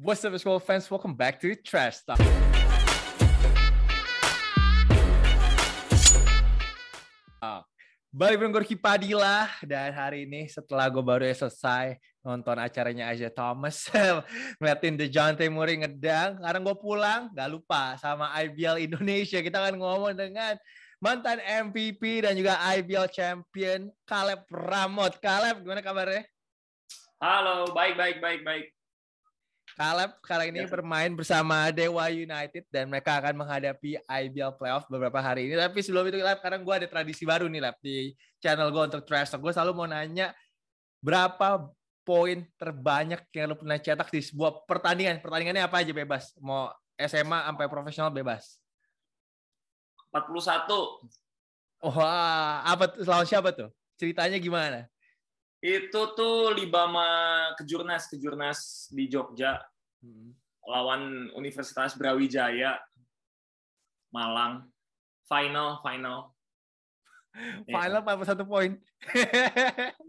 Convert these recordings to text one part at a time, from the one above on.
What's up, basketball fans? Welcome back to Trash Talk. Oh, Balik gue Ricky Padilla dan hari ini setelah gue baru selesai nonton acaranya Aja Thomas ngeliatin DeJounte Murray ngedang sekarang gue pulang gak lupa sama IBL Indonesia kita akan ngomong dengan mantan MVP dan juga IBL champion Caleb Ramot Caleb gimana kabarnya? Halo, baik, baik, baik, baik. Caleb sekarang ini Ya. bermain bersama Dewa United dan mereka akan menghadapi IBL Playoff beberapa hari ini. Tapi sebelum itu, Lab, sekarang gue ada tradisi baru nih, Lab, di channel gue untuk Trash Talk. Gue selalu mau nanya berapa poin terbanyak yang lo pernah cetak di sebuah pertandingan. Pertandingannya apa aja bebas. Mau SMA sampai profesional bebas. 41. Wah, apa tuh? lawan siapa tuh? Ceritanya gimana? Itu tuh Libama Kejurnas, Kejurnas di Jogja. Lawan Universitas Brawijaya. Malang. Final, final. Final 41 poin.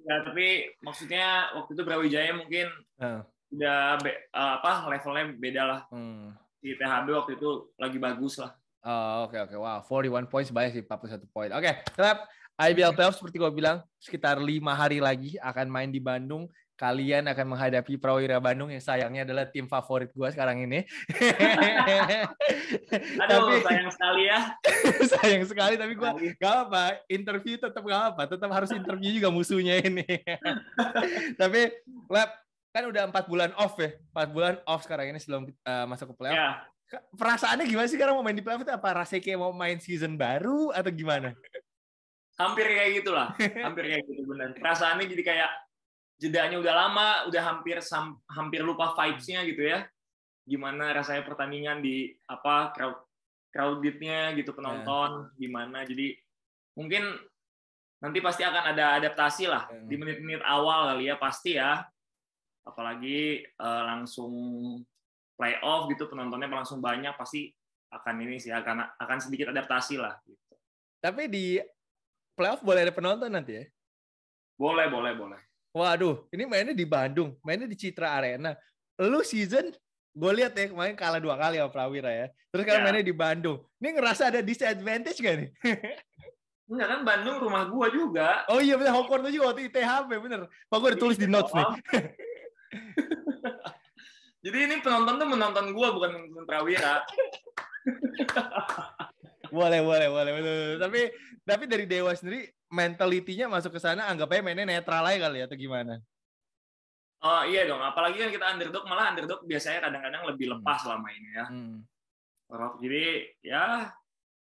Ya, tapi maksudnya waktu itu Brawijaya mungkin Ah, udah be- eh, apa levelnya beda lah. hmm. Di THB waktu itu lagi bagus lah. Oh, oke oke. Wow, 41 points banyak sih 41 poin. Oke, Lab, IBL Playoff seperti gue bilang sekitar lima hari lagi akan main di Bandung. Kalian akan menghadapi Prawira Bandung yang sayangnya adalah tim favorit gue sekarang ini. Aduh, Tapi- sayang sekali ya. sayang sekali tapi gue gak apa interview tetap gak apa tetap harus interview juga musuhnya ini. Tapi lab kan udah empat bulan off ya. Empat bulan off sekarang ini sebelum uh, masuk ke playoff. Ya, perasaannya gimana sih sekarang mau main di playoff itu apa? Rasanya kayak mau main season baru atau gimana hampir kayak gitulah. Hampir kayak gitu benar. Perasaannya jadi kayak jedanya udah lama, udah hampir sam- hampir lupa vibes-nya gitu ya. Gimana rasanya pertandingan di apa crowd crowded-nya gitu penonton gimana. Jadi mungkin nanti pasti akan ada adaptasi lah Hmm. di menit-menit awal kali ya pasti ya. Apalagi eh, langsung playoff gitu penontonnya langsung banyak pasti akan ini sih akan akan sedikit adaptasi lah gitu. tapi di playoff boleh ada penonton nanti ya Boleh, boleh, boleh. waduh ini mainnya di Bandung mainnya di Citra Arena lu season gue lihat ya kemarin kalah dua kali sama Prawira ya terus sekarang Ya. mainnya di Bandung ini ngerasa ada disadvantage gak nih Enggak kan Bandung rumah gua juga. Oh iya bener tuh juga waktu ITHB bener. Pak gue udah tulis di notes nih. Jadi ini penonton tuh menonton gua bukan menonton Prawira. Boleh boleh boleh betul. Tapi tapi dari Dewa sendiri mentalitinya masuk ke sana anggapnya mainnya netral aja kali ya atau gimana? Oh iya dong, apalagi kan kita underdog malah underdog biasanya kadang-kadang lebih lepas selama ini ya. Hmm. Jadi ya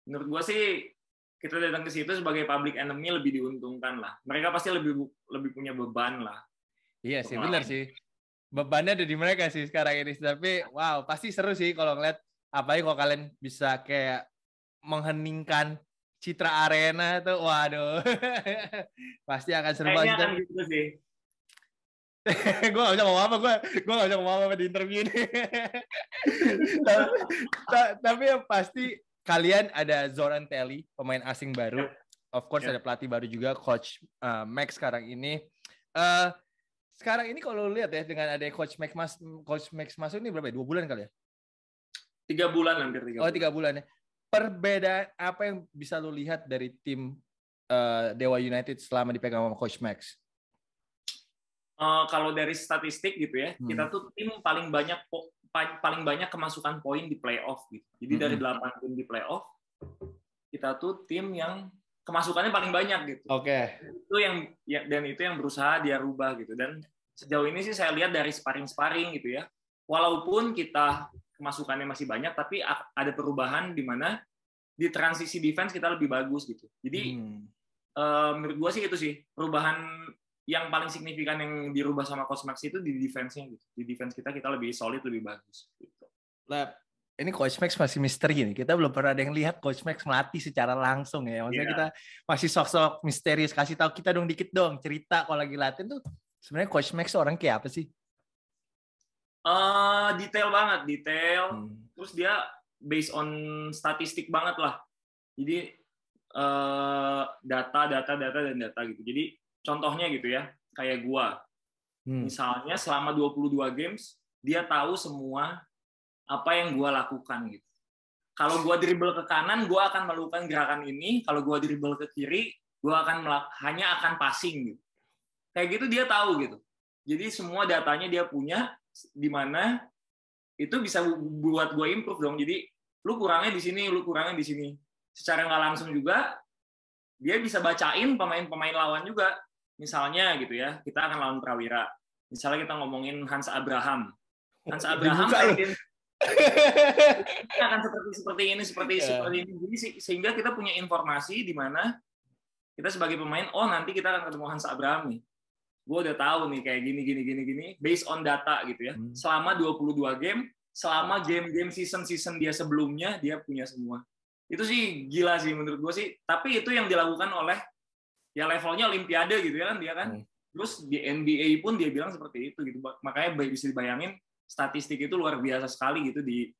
menurut gua sih kita datang ke situ sebagai public enemy lebih diuntungkan lah. Mereka pasti lebih lebih punya beban lah. Iya sih bener sih. Bebannya ada di mereka sih sekarang ini. Tapi wow pasti seru sih kalau ngeliat apalagi kalau kalian bisa kayak mengheningkan Citra Arena tuh waduh. pasti akan seru Kayaknya banget. gitu sih. gue gak bisa ngomong apa gue gue gak bisa ngomong apa di interview ini tapi, ta- tapi yang pasti kalian ada Zoran Telly pemain asing baru of course Ya. ada pelatih baru juga coach uh, Max sekarang ini Eh sekarang ini kalau lu lihat ya dengan ada coach Max mas coach Max masuk ini berapa ya? dua bulan kali ya Tiga bulan hampir tiga oh bulan. tiga bulan ya perbedaan apa yang bisa lu lihat dari tim eh, Dewa United selama dipegang sama coach Max Eh, kalau dari statistik gitu ya, Hmm. kita tuh tim paling banyak paling banyak kemasukan poin di playoff gitu. Jadi dari Hmm. 8 tim di playoff, kita tuh tim yang kemasukannya paling banyak gitu. oke Itu yang ya, dan itu yang berusaha dia rubah gitu. Dan sejauh ini sih saya lihat dari sparring-sparring gitu ya. Walaupun kita kemasukannya masih banyak, tapi ada perubahan di mana di transisi defense kita lebih bagus gitu. Jadi Hmm. eh, menurut gua sih itu sih perubahan yang paling signifikan yang dirubah sama Coach Max itu di defense-nya gitu. Di defense kita kita lebih solid, lebih bagus gitu. Lab, ini Coach Max masih misteri nih. Kita belum pernah ada yang lihat Coach Max melatih secara langsung ya. Maksudnya Iya. kita masih sok-sok misterius. Kasih tahu kita dong dikit dong cerita kalau lagi latihan tuh. Sebenarnya Coach Max orang kayak apa sih? Eh, detail banget, detail. Hmm. Terus dia based on statistik banget lah. Jadi eh, data, data, data dan data gitu. Jadi contohnya gitu ya, kayak gua. Hmm. Misalnya selama 22 games, dia tahu semua apa yang gue lakukan gitu. Kalau gue dribble ke kanan, gue akan melakukan gerakan ini. Kalau gue dribble ke kiri, gue akan hanya akan passing gitu. Kayak gitu dia tahu gitu. Jadi semua datanya dia punya di mana itu bisa buat gue improve dong. Jadi lu kurangnya di sini, lu kurangnya di sini. Secara nggak langsung juga dia bisa bacain pemain-pemain lawan juga. Misalnya gitu ya, kita akan lawan Prawira. Misalnya kita ngomongin Hans Abraham. Hans Abraham akan seperti seperti ini seperti yeah. seperti ini jadi sehingga kita punya informasi di mana kita sebagai pemain oh nanti kita akan ketemu Hans Abraham nih gue udah tahu nih kayak gini gini gini gini based on data gitu ya. Hmm. selama 22 game selama game-game season-season dia sebelumnya dia punya semua. Itu sih gila sih menurut gue sih. Tapi itu yang dilakukan oleh ya levelnya olimpiade gitu ya kan dia kan. Hmm. terus di NBA pun dia bilang seperti itu gitu. Makanya bisa dibayangin statistik itu luar biasa sekali gitu di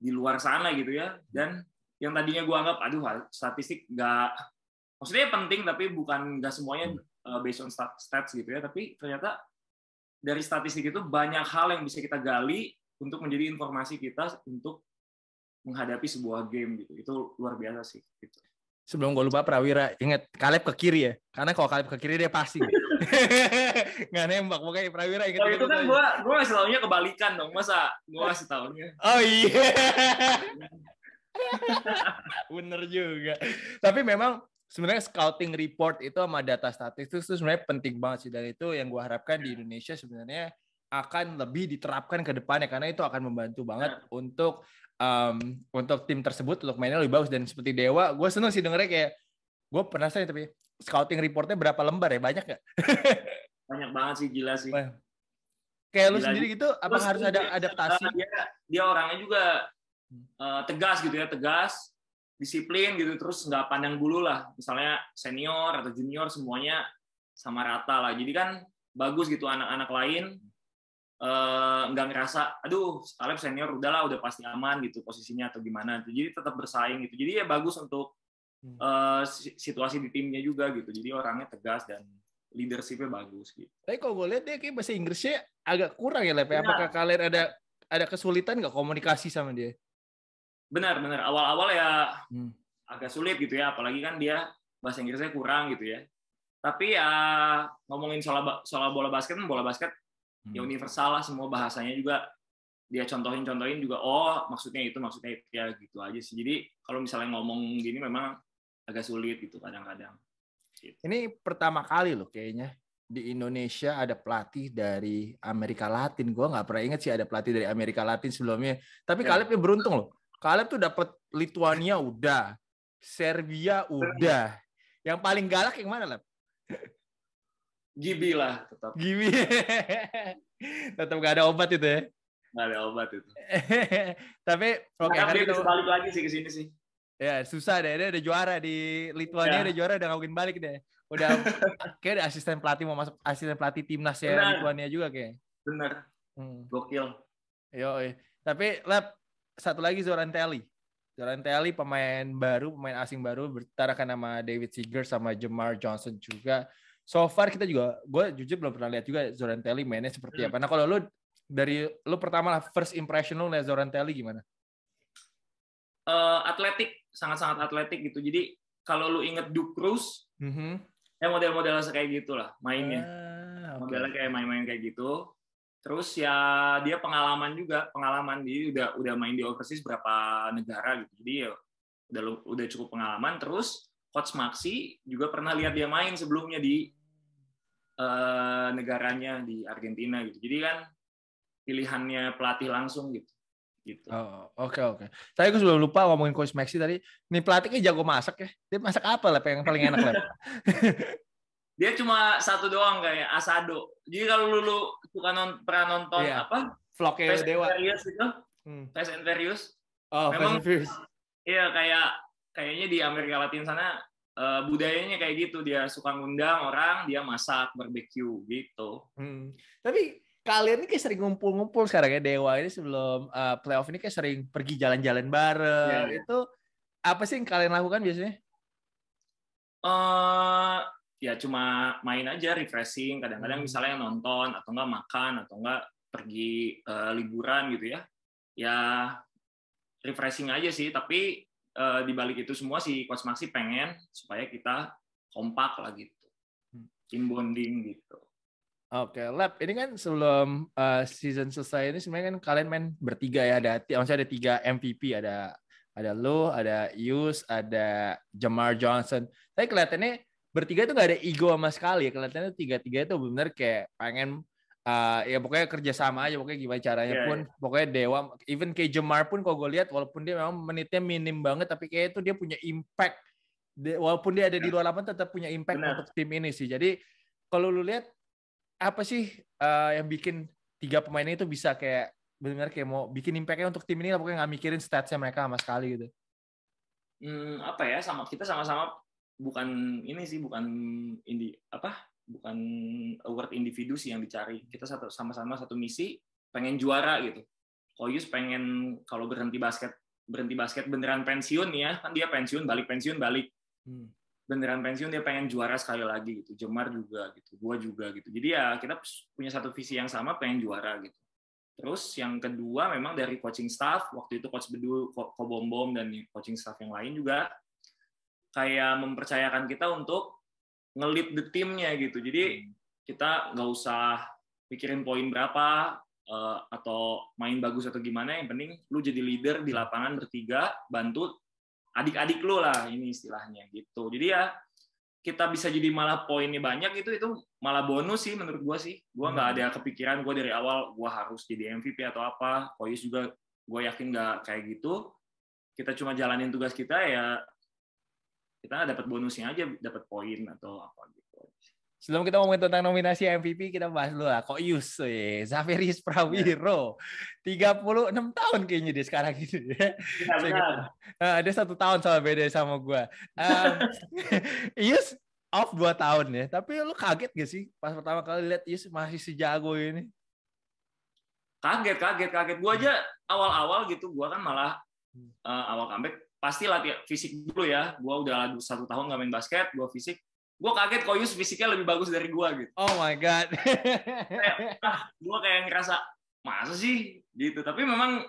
di luar sana gitu ya. Dan yang tadinya gue anggap aduh statistik nggak maksudnya penting tapi bukan nggak semuanya uh, based on stats gitu ya. Tapi ternyata dari statistik itu banyak hal yang bisa kita gali untuk menjadi informasi kita untuk menghadapi sebuah game gitu. Itu luar biasa sih gitu. sebelum gue lupa Prawira ingat Kaleb ke kiri ya? Karena kalau Kaleb ke kiri dia passing. Nggak nembak pokoknya Prawira ingat oh, itu kan gue gue ngasih tahunya kebalikan dong. Masa gue ngasih tahunya oh iya. Bener juga. Tapi memang sebenarnya scouting report itu sama data statistik itu sebenarnya penting banget sih dan itu yang gue harapkan di Indonesia sebenarnya akan lebih diterapkan ke depannya karena itu akan membantu banget nah. untuk um, untuk tim tersebut untuk mainnya lebih bagus dan seperti Dewa gue seneng sih dengernya kayak gue penasaran tapi scouting reportnya berapa lembar ya? Banyak nggak? Banyak banget sih, gila sih. Kayak gila. lu sendiri gitu, apa harus ada adaptasi? Dia, dia orangnya juga uh, tegas gitu ya, tegas, disiplin gitu, terus nggak pandang bulu lah. Misalnya senior atau junior semuanya sama rata lah. Jadi kan bagus gitu anak-anak lain uh, nggak ngerasa, aduh, Caleb senior udahlah udah pasti aman gitu posisinya atau gimana. Jadi tetap bersaing gitu. Jadi ya bagus untuk uh, situasi di timnya juga gitu. Jadi orangnya tegas dan leadershipnya bagus gitu. Tapi kalau gue lihat dia kayak bahasa Inggrisnya agak kurang ya, Lepe. Ya. Apakah kalian ada ada kesulitan nggak komunikasi sama dia? Benar, benar. Awal-awal ya hmm. agak sulit gitu ya, apalagi kan dia bahasa Inggrisnya kurang gitu ya. Tapi ya ngomongin soal soal bola basket, bola basket ya hmm. ya universal lah semua bahasanya juga dia contohin-contohin juga oh maksudnya itu maksudnya itu ya gitu aja sih. Jadi kalau misalnya ngomong gini memang agak sulit gitu kadang-kadang. Gitu. Ini pertama kali loh kayaknya di Indonesia ada pelatih dari Amerika Latin. Gue nggak pernah inget sih ada pelatih dari Amerika Latin sebelumnya. Tapi ya. Kaleb beruntung loh. Kaleb tuh dapat Lituania udah, Serbia udah. Yang paling galak yang mana, Lep? Gibi lah tetap. Gibi. tetap gak ada obat itu ya. Gak ada obat itu. Tapi oke okay, dia bisa balik lagi sih ke sini sih. Ya, susah deh. Dia udah juara di Lituania, ya. udah juara udah nggak mungkin balik deh. Udah kayak ada asisten pelatih mau masuk asisten pelatih timnas ya. Lituania juga kayak. Bener. Hmm. Gokil. Yo, tapi lab satu lagi Zoran Telly. Zoran Telly pemain baru, pemain asing baru bertarakan nama David Seager sama Jamar Johnson juga. So far kita juga, gue jujur belum pernah lihat juga Zoran Telly mainnya seperti hmm. apa. Nah kalau lu dari lu pertama lah first impression lu lihat Zoran Telly gimana? Uh, atletik sangat-sangat atletik gitu. Jadi kalau lu inget Duke Cruz, mm-hmm. ya model-model kayak gitulah mainnya. Ah, okay. Modelnya kayak main-main kayak gitu. Terus ya dia pengalaman juga, pengalaman dia udah udah main di overseas berapa negara gitu. Jadi ya udah udah cukup pengalaman. Terus coach Maxi juga pernah lihat dia main sebelumnya di uh, negaranya di Argentina gitu. Jadi kan pilihannya pelatih langsung gitu gitu. Oh, oke okay, oke. Okay. Saya gue sebelum lupa ngomongin coach Maxi tadi. Nih pelatihnya jago masak ya. Dia masak apa lah yang paling enak lah? dia cuma satu doang kayak asado. Jadi kalau lu, lu suka non, pernah nonton iya. apa? Vlognya Fast Dewa. Furious itu. Hmm. Fast and Furious. Oh, Memang, Fast and Furious. Iya kayak kayaknya di Amerika Latin sana uh, budayanya kayak gitu. Dia suka ngundang orang, dia masak, barbecue gitu. Hmm. Tapi kalian ini kayak sering ngumpul-ngumpul sekarang ya Dewa ini sebelum uh, playoff ini kayak sering pergi jalan-jalan bareng. Yeah. Itu apa sih yang kalian lakukan biasanya? Uh, ya cuma main aja refreshing. Kadang-kadang hmm. misalnya nonton atau enggak makan atau enggak pergi uh, liburan gitu ya ya refreshing aja sih tapi uh, di balik itu semua si coach Maxi pengen supaya kita kompak lah gitu hmm. tim bonding gitu Oke, okay, Lab, ini kan sebelum uh, season selesai ini sebenarnya kan kalian main bertiga ya, ada maksudnya ada tiga MVP, ada ada lo, ada Yus, ada Jamar Johnson. Tapi kelihatannya bertiga itu nggak ada ego sama sekali. Kelihatannya tiga-tiga itu benar kayak pengen uh, ya pokoknya kerja sama aja pokoknya gimana caranya yeah, pun yeah. pokoknya dewa even kayak Jamar pun kalau gue lihat walaupun dia memang menitnya minim banget tapi kayak itu dia punya impact walaupun dia ada di luar lapangan tetap punya impact Benar. untuk tim ini sih jadi kalau lu lihat apa sih uh, yang bikin tiga pemain itu bisa kayak benar kayak mau bikin impactnya untuk tim ini pokoknya nggak mikirin statsnya mereka sama sekali gitu. Hmm, apa ya sama kita sama-sama bukan ini sih bukan indi apa bukan award individu sih yang dicari. Kita satu sama-sama satu misi pengen juara gitu. Koyus pengen kalau berhenti basket berhenti basket beneran pensiun ya kan dia pensiun balik pensiun balik. Hmm. Beneran pensiun dia pengen juara sekali lagi gitu. Jemar juga gitu gua juga gitu. Jadi ya kita punya satu visi yang sama pengen juara gitu. Terus yang kedua memang dari coaching staff waktu itu coach Bedu Ko Bom Bom dan coaching staff yang lain juga kayak mempercayakan kita untuk ngelit the timnya gitu jadi kita nggak usah pikirin poin berapa uh, atau main bagus atau gimana yang penting lu jadi leader di lapangan bertiga bantu adik-adik lu lah ini istilahnya gitu. Jadi ya kita bisa jadi malah poinnya banyak itu itu malah bonus sih menurut gua sih. Gua nggak hmm. ada kepikiran gua dari awal gua harus jadi MVP atau apa. Koyus juga gua yakin nggak kayak gitu. Kita cuma jalanin tugas kita ya kita dapat bonusnya aja dapat poin atau apa gitu. Sebelum kita ngomongin tentang nominasi MVP, kita bahas dulu lah. Kok Yus, Zaverius Prawiro. 36 tahun kayaknya dia sekarang gitu. Ya, benar. Uh, dia satu tahun sama beda sama gue. Um, Yus off dua tahun ya. Tapi lu kaget gak sih pas pertama kali lihat Yus masih sejago ini? Kaget, kaget, kaget. Gue aja awal-awal gitu, gue kan malah uh, awal comeback pasti latihan fisik dulu ya. Gue udah satu tahun gak main basket, gue fisik gue kaget Koyus fisiknya lebih bagus dari gue gitu. Oh my god. ah, gue kayak ngerasa masa sih gitu. Tapi memang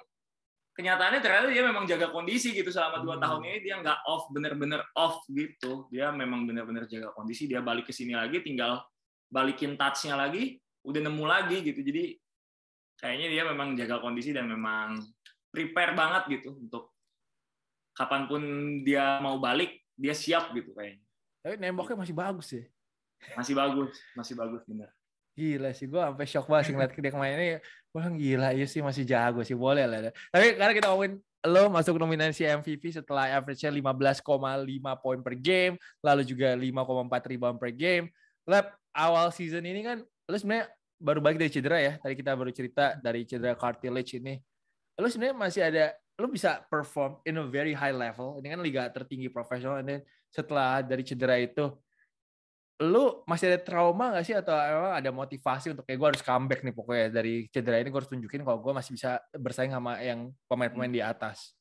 kenyataannya ternyata dia memang jaga kondisi gitu selama dua hmm. tahun ini dia nggak off bener-bener off gitu. Dia memang bener-bener jaga kondisi. Dia balik ke sini lagi, tinggal balikin touchnya lagi, udah nemu lagi gitu. Jadi kayaknya dia memang jaga kondisi dan memang prepare banget gitu untuk kapan pun dia mau balik dia siap gitu kayaknya. Tapi nemboknya masih bagus ya. Masih bagus, masih bagus bener. Gila sih, gue sampai shock banget sih ngeliat dia kemarin ini. Gue gila, iya sih masih jago sih, boleh lah. Tapi karena kita ngomongin lo masuk nominasi MVP setelah average-nya 15,5 poin per game, lalu juga 5,4 rebound per game. Lab awal season ini kan, lo sebenarnya baru balik dari cedera ya. Tadi kita baru cerita dari cedera cartilage ini. Lo sebenarnya masih ada, lo bisa perform in a very high level. Ini kan liga tertinggi profesional. Dan setelah dari cedera itu lu masih ada trauma gak sih atau emang ada motivasi untuk kayak gue harus comeback nih pokoknya dari cedera ini gue harus tunjukin kalau gue masih bisa bersaing sama yang pemain-pemain di atas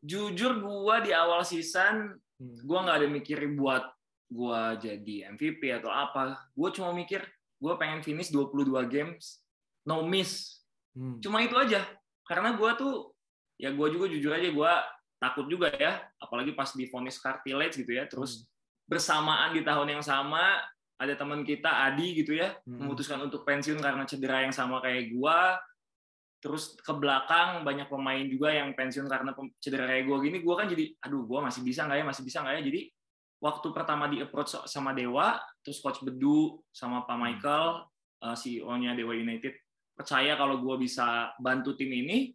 jujur gue di awal season hmm. gue nggak ada mikirin buat gue jadi MVP atau apa gue cuma mikir gue pengen finish 22 games no miss hmm. cuma itu aja karena gue tuh ya gue juga jujur aja gue takut juga ya, apalagi pas di vonis cartilage gitu ya, terus hmm. bersamaan di tahun yang sama ada teman kita Adi gitu ya hmm. memutuskan untuk pensiun karena cedera yang sama kayak gua. Terus ke belakang banyak pemain juga yang pensiun karena cedera kayak gua gini, gua kan jadi aduh gua masih bisa nggak ya, masih bisa nggak ya. Jadi waktu pertama di approach sama Dewa, terus coach Bedu sama Pak Michael, uh, eh, CEO-nya Dewa United percaya kalau gua bisa bantu tim ini,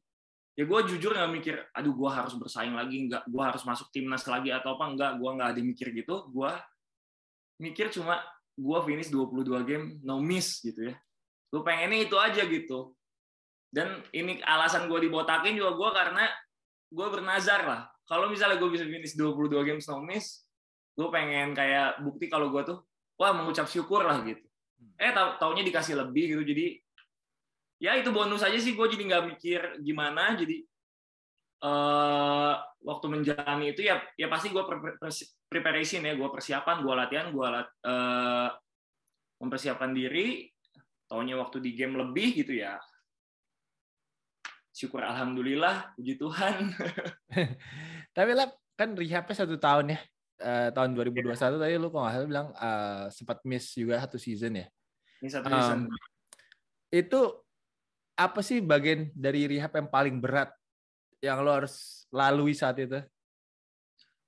ya gue jujur nggak mikir aduh gue harus bersaing lagi nggak gue harus masuk timnas lagi atau apa. Enggak gue nggak ada mikir gitu. Gue mikir cuma gue finish 22 game no miss gitu ya. Gue pengennya itu aja gitu. Dan ini alasan gue dibotakin juga gue karena gue bernazar lah. Kalau misalnya gue bisa finish 22 game no miss gue pengen kayak bukti kalau gue tuh wah mengucap syukur lah gitu. Eh tau taunya dikasih lebih gitu. Jadi ya itu bonus aja sih. Gue jadi nggak mikir gimana. Jadi uh, waktu menjalani itu ya ya pasti gue preparation ya. Gue persiapan gue latihan gue lat, uh, mempersiapkan diri. Taunya waktu di game lebih gitu ya. Syukur alhamdulillah puji Tuhan. Tapi lah kan rehabnya satu tahun ya. Uh, tahun 2021 yeah. tadi lu kok nggak salah bilang uh, sempat miss juga satu season ya. Ini satu season. Um, itu apa sih bagian dari rehab yang paling berat yang lo harus lalui saat itu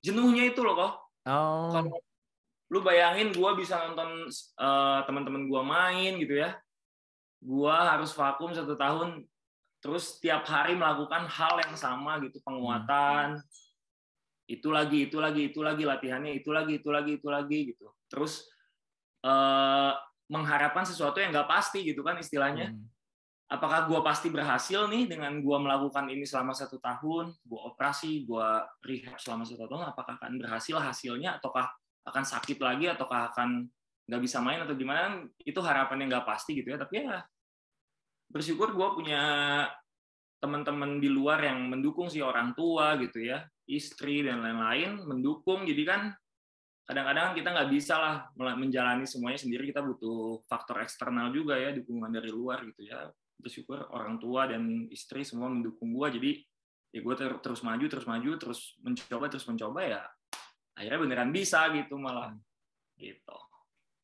jenuhnya itu loh kok oh. kalau lu bayangin gue bisa nonton uh, teman-teman gue main gitu ya gue harus vakum satu tahun terus tiap hari melakukan hal yang sama gitu penguatan hmm. itu lagi itu lagi itu lagi latihannya itu lagi itu lagi itu lagi gitu terus uh, mengharapkan sesuatu yang nggak pasti gitu kan istilahnya hmm. Apakah gue pasti berhasil nih dengan gue melakukan ini selama satu tahun? Gue operasi gue rehab selama satu tahun apakah akan berhasil hasilnya? Ataukah akan sakit lagi? Ataukah akan nggak bisa main atau gimana? Itu harapan yang nggak pasti gitu ya. Tapi ya bersyukur gue punya teman-teman di luar yang mendukung si orang tua gitu ya istri dan lain-lain mendukung. Jadi kan kadang-kadang kita nggak bisa lah menjalani semuanya sendiri. Kita butuh faktor eksternal juga ya dukungan dari luar gitu ya bersyukur orang tua dan istri semua mendukung gue jadi ya gue ter terus maju terus maju terus mencoba terus mencoba ya akhirnya beneran bisa gitu malah gitu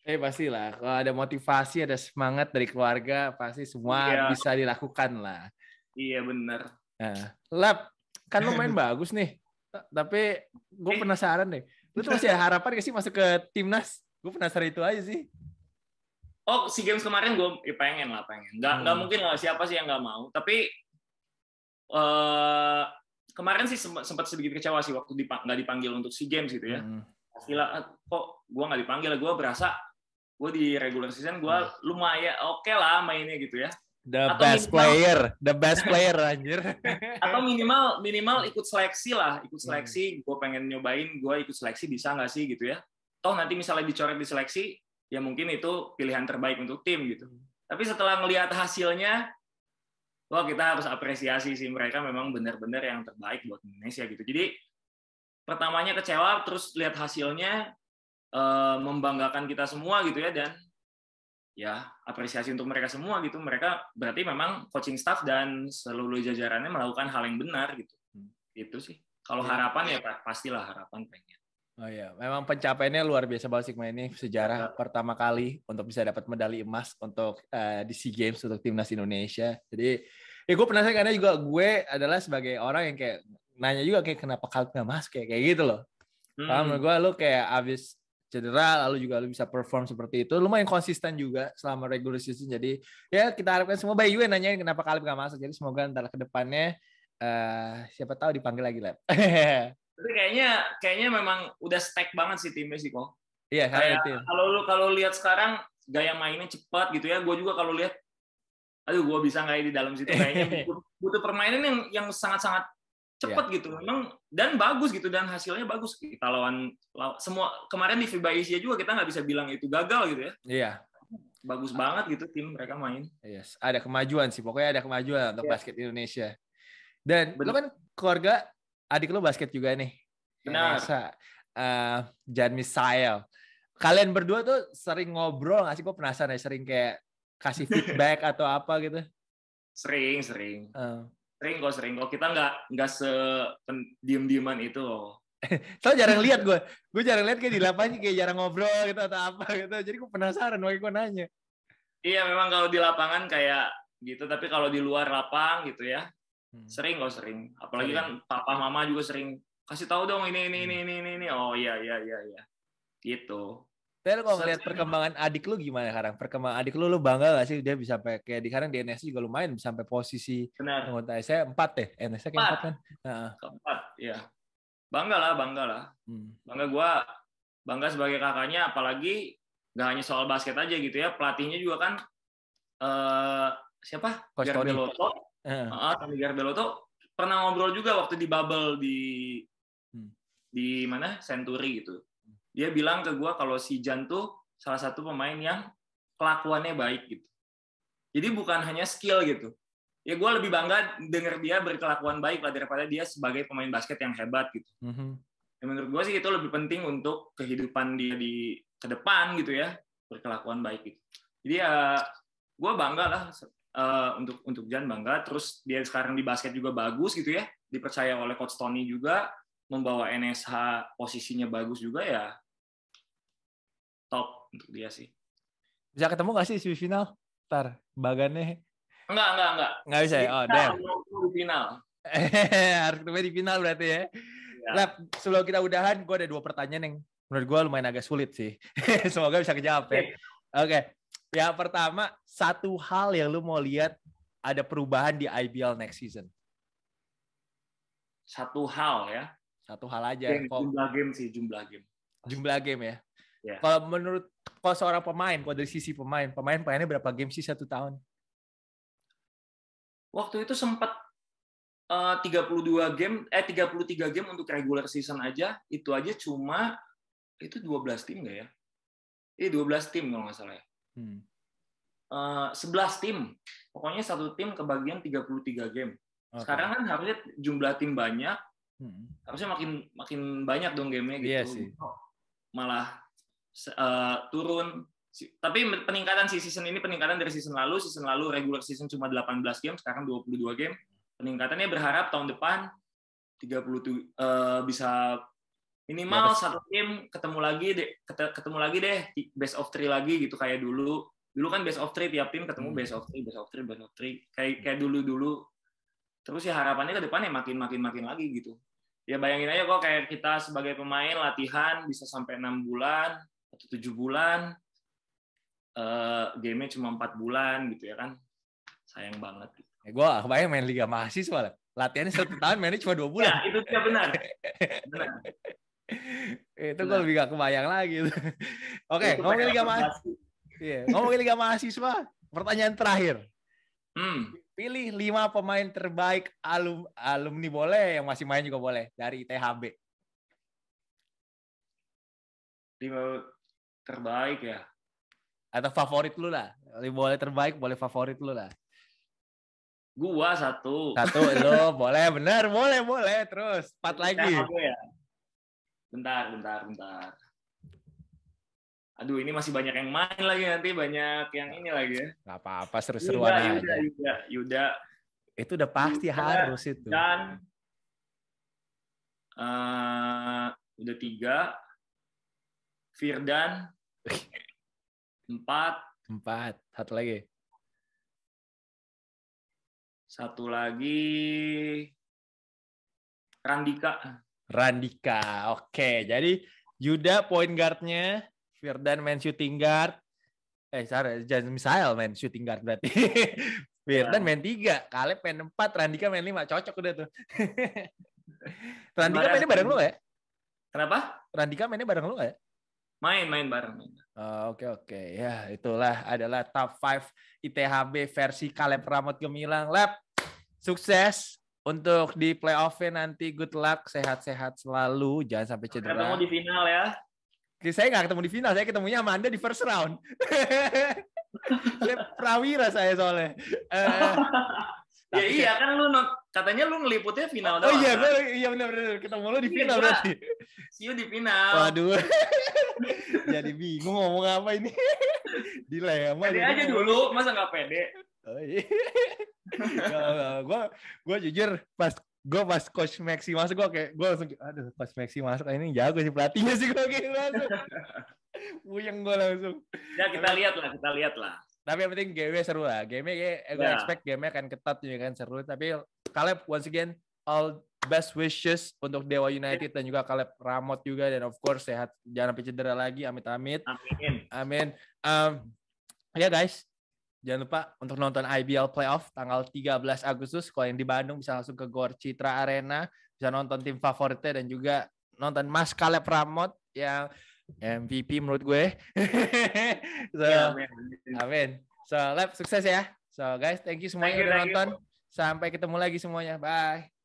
Eh pastilah, kalau ada motivasi, ada semangat dari keluarga, pasti semua iya. bisa dilakukan lah. Iya bener. Nah, Lab, kan lu main bagus nih, tapi gue eh. penasaran deh. Lu tuh masih ada harapan gak sih masuk ke timnas? Gue penasaran itu aja sih. Oh, si games kemarin gue ya pengen lah, pengen. Gak, hmm. gak mungkin lah siapa sih yang gak mau. Tapi uh, kemarin sih sempat sedikit kecewa sih waktu dipang, gak dipanggil untuk si games gitu ya. Hmm. Pastilah, kok gue gak dipanggil, gue berasa gue di regular season gue hmm. lumayan oke okay lah mainnya gitu ya the atau best minimal, player the best player anjir atau minimal minimal ikut seleksi lah ikut seleksi hmm. gue pengen nyobain gue ikut seleksi bisa nggak sih gitu ya toh nanti misalnya dicoret di seleksi ya mungkin itu pilihan terbaik untuk tim gitu hmm. tapi setelah ngelihat hasilnya wah kita harus apresiasi sih mereka memang benar-benar yang terbaik buat Indonesia gitu jadi pertamanya kecewa terus lihat hasilnya uh, membanggakan kita semua gitu ya dan ya apresiasi untuk mereka semua gitu mereka berarti memang coaching staff dan seluruh jajarannya melakukan hal yang benar gitu hmm. itu sih kalau ya. harapan ya pastilah harapan pengen Oh iya, memang pencapaiannya luar biasa banget sih ini sejarah ya. pertama kali untuk bisa dapat medali emas untuk uh, di SEA Games untuk timnas Indonesia. Jadi ya gue penasaran karena juga gue adalah sebagai orang yang kayak nanya juga kayak kenapa kalian nggak masuk kayak kayak gitu loh. Hmm. Menurut gue lo kayak abis cedera lalu juga lu bisa perform seperti itu lumayan konsisten juga selama regular season jadi ya kita harapkan semua Bayu juga nanyain kenapa kalian gak masuk jadi semoga ntar ke depannya uh, siapa tahu dipanggil lagi lah tapi kayaknya kayaknya memang udah stack banget sih timnya sih kok iya kayak kalau lu kalau lihat sekarang gaya mainnya cepat gitu ya. Gue juga kalau lihat aduh gue bisa nggak ya di dalam situ? Kayaknya butuh, butuh permainan yang yang sangat-sangat cepet yeah. gitu. Memang dan bagus gitu dan hasilnya bagus. Kita lawan, lawan semua kemarin di FIBA Asia juga kita nggak bisa bilang itu gagal gitu ya. Iya. Yeah. bagus banget gitu tim mereka main. Yes ada kemajuan sih. Pokoknya ada kemajuan untuk yeah. basket Indonesia. Dan Bener. lo kan keluarga adik lo basket juga nih. Benar. uh, Jan Misael. Kalian berdua tuh sering ngobrol nggak sih? Gue penasaran ya sering kayak kasih feedback atau apa gitu. Sering sering. Uh sering kok sering kok. Kita nggak nggak se diem dieman itu loh. So jarang lihat gue gue jarang lihat kayak di lapangan kayak jarang ngobrol gitu atau apa gitu. Jadi gue penasaran makanya gue nanya. Iya memang kalau di lapangan kayak gitu. Tapi kalau di luar lapang gitu ya hmm. sering kok sering apalagi sering. kan papa mama juga sering kasih tahu dong ini ini ini ini ini oh iya iya iya iya gitu tapi kalau ngeliat perkembangan adik lu gimana sekarang? Perkembangan adik lu, lu bangga gak sih dia bisa sampai kayak di sekarang di NS juga lumayan bisa sampai posisi Benar. anggota saya empat deh, NS kayak empat kan? Nah. Keempat, ya. Bangga lah, bangga lah. Hmm. Bangga gua, bangga sebagai kakaknya, apalagi gak hanya soal basket aja gitu ya, pelatihnya juga kan uh, siapa? Coach Garbeloto. Uh. Uh, Tony Garbeloto pernah ngobrol juga waktu di bubble di hmm. di mana Century gitu dia bilang ke gue kalau si Jan tuh salah satu pemain yang kelakuannya baik gitu. Jadi bukan hanya skill gitu. Ya gue lebih bangga denger dia berkelakuan baik lah daripada dia sebagai pemain basket yang hebat gitu. Mm-hmm. Ya, menurut gue sih itu lebih penting untuk kehidupan dia di ke depan gitu ya berkelakuan baik gitu. Jadi ya gue bangga lah uh, untuk untuk Jan bangga. Terus dia sekarang di basket juga bagus gitu ya, dipercaya oleh coach Tony juga membawa NSH posisinya bagus juga ya top untuk dia sih. Bisa ketemu gak sih di final? Ntar, bagannya. Enggak, enggak, enggak. Enggak bisa ya? Oh, damn. Di final. Harus ketemu di final berarti ya. ya. Lab, sebelum kita udahan, gue ada dua pertanyaan yang menurut gue lumayan agak sulit sih. Semoga bisa kejawab ya. Oke. Okay. Yang pertama, satu hal yang lu mau lihat ada perubahan di IBL next season. Satu hal ya. Satu hal aja. Game, jumlah game sih, jumlah game. Jumlah game ya. Yeah. Kalau menurut kalau seorang pemain, kalau dari sisi pemain, pemain pemainnya berapa game sih satu tahun? Waktu itu sempat eh, uh, 32 game, eh 33 game untuk regular season aja, itu aja cuma itu 12 tim nggak ya? Iya 12 tim kalau nggak salah ya. Hmm. Uh, eh, 11 tim. Pokoknya satu tim kebagian 33 game. Okay. Sekarang kan harusnya jumlah tim banyak, hmm. harusnya makin makin banyak dong gamenya gitu. Iya sih. Malah uh, turun. Tapi peningkatan si season ini peningkatan dari season lalu. Season lalu regular season cuma 18 game, sekarang 22 game. Peningkatannya berharap tahun depan 30 uh, bisa minimal ya, satu tim ketemu lagi deh ketemu lagi deh best of three lagi gitu kayak dulu. Dulu kan best of three tiap tim ketemu hmm. best of three best of three best of three. Kayak kayak dulu dulu terus ya harapannya ke depannya makin makin makin lagi gitu. Ya bayangin aja kok kayak kita sebagai pemain latihan bisa sampai enam bulan atau tujuh bulan uh, gamenya cuma empat bulan gitu ya kan. Sayang banget gitu. Eh, gue kebayang main liga mahasiswa lah. Latihannya satu tahun mainnya cuma dua bulan. ya, itu dia benar. Benar itu gue lebih gak kebayang lagi oke okay, ngomongin liga mahasiswa yeah. ngomongin liga mahasiswa pertanyaan terakhir. Hmm. pilih lima pemain terbaik alum alumni boleh yang masih main juga boleh dari ITHB lima terbaik ya? Atau favorit lu lah. Boleh terbaik boleh favorit lu lah. Gua satu. Satu lo boleh bener boleh boleh terus. Empat lagi. Ya Bentar, bentar, bentar. Aduh, ini masih banyak yang main lagi nanti, banyak yang ini lagi ya. Gak apa-apa, seru-seruan aja. Yuda, Yuda, Yuda. Itu udah pasti Yuda, harus itu. Dan uh, udah tiga. Firdan. empat. Empat. Satu lagi. Satu lagi. Randika. Randika. Oke, jadi Yuda point guardnya, Firdan main shooting guard. Eh, sorry, jangan misal main shooting guard berarti. Firdan main tiga, Kaleb main empat, Randika main lima. Cocok udah tuh. Randika mainnya bareng lu ya? Kenapa? Randika mainnya bareng lu ya? Main, main bareng. Oke, oh, oke. Okay, okay. Ya, itulah adalah top 5 ITHB versi Kaleb Ramot Gemilang. Lab, sukses untuk di playoff nanti good luck, sehat-sehat selalu, jangan sampai cedera. Ketemu di final ya. Saya nggak ketemu di final, saya ketemunya sama Anda di first round. saya prawira saya soalnya. Uh, ya iya kan lu katanya lu ngeliputnya final oh, doang. Oh iya, kan? iya benar benar ketemu lu di iya, final berarti. See you di final. Waduh. Jadi bingung ngomong apa ini. Dilema. Pede aja dulu, masa nggak pede? Oh, iya. gue gue jujur pas gue pas coach Maxi masuk gue kayak gue langsung aduh coach Maxi masuk ini jago sih pelatihnya sih gue kayak langsung. Puyeng gue langsung. Ya kita lihat lah kita lihat lah. Tapi yang penting game seru lah. Game kayak gue yeah. expect game akan ketat juga kan seru. Tapi Caleb once again all best wishes untuk Dewa United dan juga Caleb Ramot juga. Dan of course sehat jangan sampai cedera lagi. Amit amit amin. Amin. Um, ya guys Jangan lupa untuk nonton IBL Playoff tanggal 13 Agustus. Kalau yang di Bandung bisa langsung ke Gor Citra Arena. Bisa nonton tim favoritnya dan juga nonton Mas Caleb Ramot yang MVP menurut gue. so, ya, amin. amin. So, Lab, sukses ya. So, guys, thank you semuanya thank you, udah nonton. You. Sampai ketemu lagi semuanya. Bye.